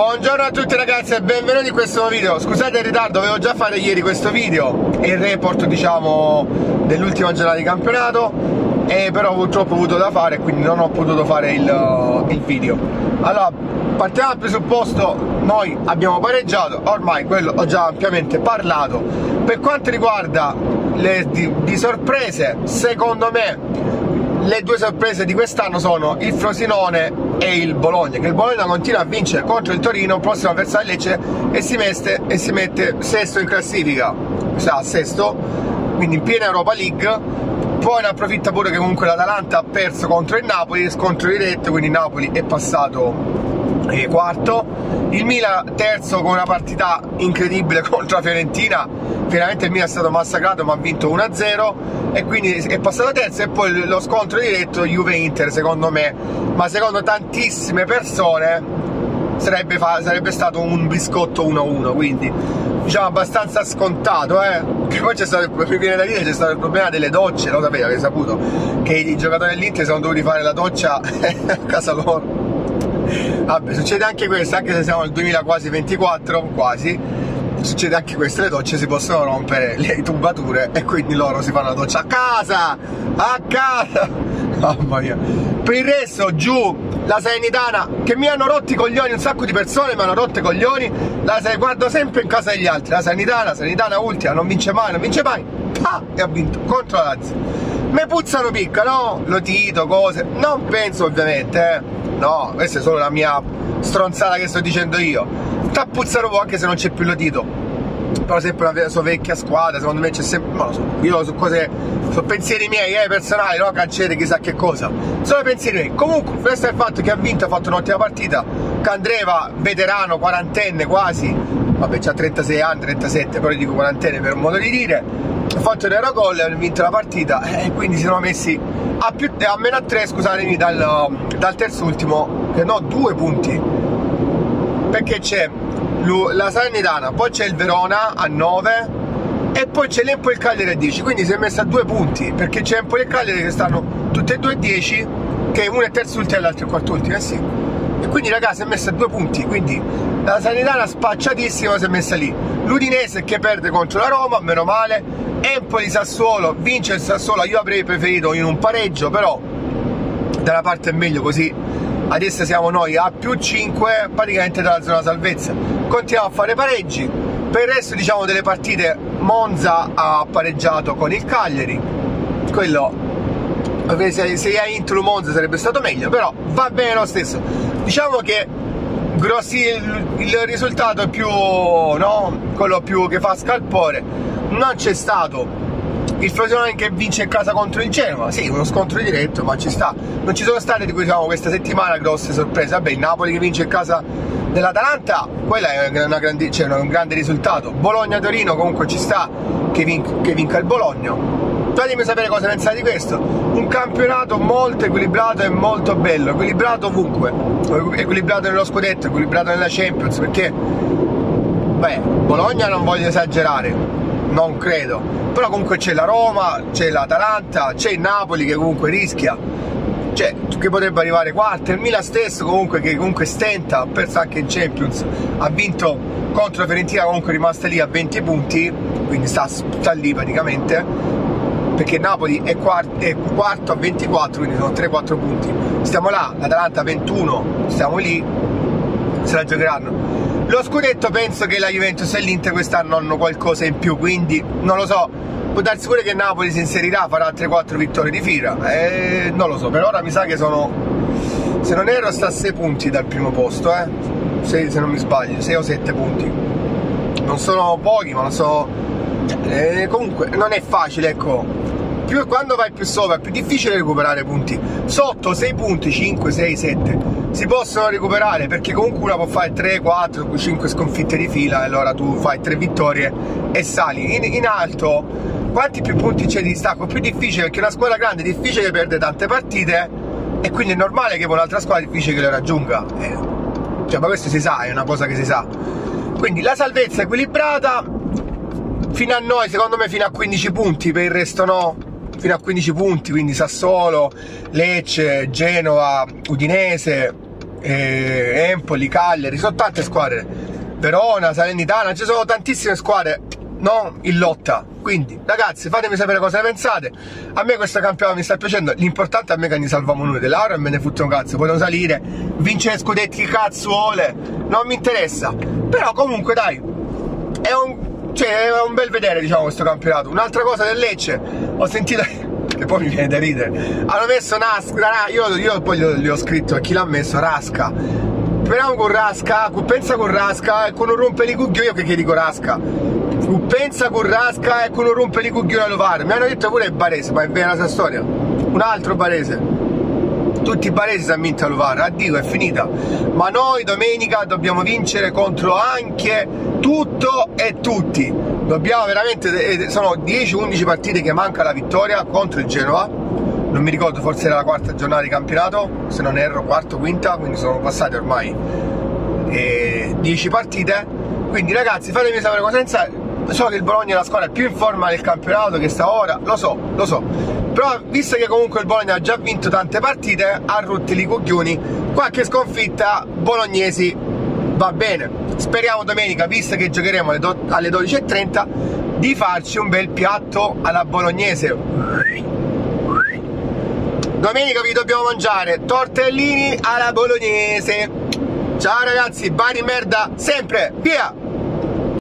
Buongiorno a tutti ragazzi e benvenuti in questo nuovo video. Scusate il ritardo, dovevo già fare ieri questo video il report diciamo dell'ultima giornata di campionato E però purtroppo ho avuto da fare quindi non ho potuto fare il, il video. Allora, partiamo dal presupposto Noi abbiamo pareggiato, ormai quello ho già ampiamente parlato. Per quanto riguarda le di, di sorprese, secondo me le due sorprese di quest'anno sono il Frosinone e il Bologna, che il Bologna continua a vincere contro il Torino, prossimo avversario Lecce, e si, mette, e si mette sesto in classifica, sta sesto, quindi in piena Europa League. Poi ne approfitta pure che comunque l'Atalanta ha perso contro il Napoli, scontro diretto, quindi Napoli è passato eh, quarto, il Milan terzo con una partita incredibile contro la Fiorentina, finalmente il Milan è stato massacrato ma ha vinto 1-0 e quindi è passato terzo e poi lo scontro diretto Juve-Inter secondo me, ma secondo tantissime persone sarebbe, sarebbe stato un biscotto 1-1, quindi diciamo abbastanza scontato, eh? Che poi c'è stato, mi viene da dire, c'è stato il problema delle docce, lo sapete, avete saputo, che i giocatori dell'Inter sono dovuti fare la doccia a casa loro. Vabbè succede anche questo anche se siamo nel 2024 quasi succede anche questo le docce si possono rompere le tubature e quindi loro si fanno la doccia a casa a casa mamma mia per il resto giù la Salernitana che mi hanno rotti i coglioni un sacco di persone mi hanno rotto i coglioni la guardo sempre in casa degli altri la Salernitana Salernitana ultima non vince mai non vince mai ah, e ha vinto contro la Lazio mi puzzano picca no? Lotito cose non penso ovviamente eh No, questa è solo la mia stronzata che sto dicendo io. Un po' anche se non c'è più lo dito. Però sempre una sua vecchia squadra, secondo me c'è sempre. Non lo so, io su cose. Sono pensieri miei, eh, personali, no? Cancete chissà che cosa. Sono pensieri miei. Comunque, questo è il fatto che ha vinto, ha fatto un'ottima partita. Candreva, veterano, quarantenne quasi. Vabbè, c'ha 36 anni, 37, però dico quarantenne per un modo di dire. Ha fatto l'ero gol, ha vinto la partita e quindi si sono messi a, più, a meno a 3 scusatemi dal, dal terzo ultimo che no due punti perché c'è la Salernitana poi c'è il Verona a 9 e poi c'è l'Empoli e il Cagliari a 10 quindi si è messa a due punti perché c'è Empoli e il Cagliari che stanno tutte e due a 10 che uno è terzo ultimo e l'altro è quarto ultimo eh sì. E quindi ragazzi si è messa a due punti quindi la Salernitana spacciatissima si è messa lì. l'Udinese che perde contro la Roma meno male. Empoli-Sassuolo vince il Sassuolo io avrei preferito in un pareggio però da una parte è meglio così adesso siamo noi a più 5 praticamente dalla zona salvezza. Continuiamo a fare pareggi. Per il resto diciamo delle partite Monza ha pareggiato con il Cagliari. Quello se, se hai Intro Monza sarebbe stato meglio però va bene lo stesso. Diciamo che grossi, il, il risultato più no? quello più che fa scalpore. Non c'è stato il Frosinone che vince in casa contro il Genova, sì, uno scontro diretto, ma ci sta. Non ci sono state diciamo questa settimana grosse sorprese. Vabbè, il Napoli che vince in casa dell'Atalanta, quella è una grandi, cioè un grande risultato. Bologna-Torino comunque ci sta che, vin che vinca il Bologna. Fatemi sapere cosa pensate di questo. Un campionato molto equilibrato e molto bello, equilibrato ovunque. Equilibrato nello scudetto, equilibrato nella Champions, perché beh, Bologna non voglio esagerare, non credo. Però comunque c'è la Roma, c'è l'Atalanta, c'è il Napoli che comunque rischia, cioè che potrebbe arrivare quarto, il Milan stesso comunque che comunque stenta, ha perso anche in Champions, ha vinto contro la Fiorentina comunque è rimasta lì a 20 punti, quindi sta, sta lì praticamente, perché Napoli è quarto, è quarto a 24, quindi sono 3-4 punti. Stiamo là, l'Atalanta 21, stiamo lì, se la giocheranno lo scudetto penso che la Juventus e l'Inter quest'anno hanno qualcosa in più, quindi non lo so. Può darsi pure che Napoli si inserirà, farà altre 4 vittorie di fila. Eh, non lo so, per ora mi sa che sono. Se non erro sta a 6 punti dal primo posto, eh. Se, se non mi sbaglio, 6 o 7 punti. Non sono pochi, ma non so. Eh, comunque non è facile, ecco più, quando vai più sopra è più difficile recuperare punti. Sotto 6 punti, 5, 6, 7 si possono recuperare perché comunque una può fare 3, 4, 5 sconfitte di fila e allora tu fai 3 vittorie e sali. In, in alto, quanti più punti c'è di distacco? Più difficile perché una squadra grande è difficile perdere tante partite e quindi è normale che un'altra squadra è difficile che le raggiunga. Eh, cioè, ma questo si sa, è una cosa che si sa. Quindi la salvezza equilibrata fino a noi, secondo me fino a 15 punti, per il resto no fino a 15 punti, quindi Sassuolo, Lecce, Genova, Udinese, eh, Empoli, Cagliari, sono tante squadre, Verona, Salernitana, ci sono tantissime squadre no? in lotta. Quindi, ragazzi, fatemi sapere cosa ne pensate. A me questo campionato mi sta piacendo. L'importante è che ne salviamo noi dell'Auro e me ne fotto un cazzo. Vogliono salire, vincere scudetti che cazzo vuole. Non mi interessa. Però comunque dai, è un, cioè, è un bel vedere, diciamo, questo campionato. Un'altra cosa del Lecce, ho sentito che poi mi viene da ridere. Hanno messo Nasca, io, io poi gli ho scritto a chi l'ha messo, Rasca. Speriamo con Rasca, pensa con Rasca e con un rompe li cucchio io che dico Rasca. Pensa con Rasca e con un rompe li cucchio a Lovare. Mi hanno detto pure il Barese, ma è vera sua storia. Un altro Barese. Tutti i Baresi si hanno vinto a Lovare, addio, è finita. Ma noi domenica dobbiamo vincere contro anche tutto e tutti. Dobbiamo veramente sono 10-11 partite che manca la vittoria contro il Genova non mi ricordo forse era la quarta giornata di campionato se non erro quarto quinta quindi sono passate ormai eh, 10 partite. Quindi ragazzi fatemi sapere cosa so che il Bologna è la squadra più in forma del campionato che sta ora lo so lo so. Però visto che comunque il Bologna ha già vinto tante partite ha rutti i coglioni qualche sconfitta bolognesi va bene speriamo domenica visto che giocheremo alle 12.30 di farci un bel piatto alla bolognese. Domenica vi dobbiamo mangiare tortellini alla bolognese. Ciao ragazzi bari merda sempre via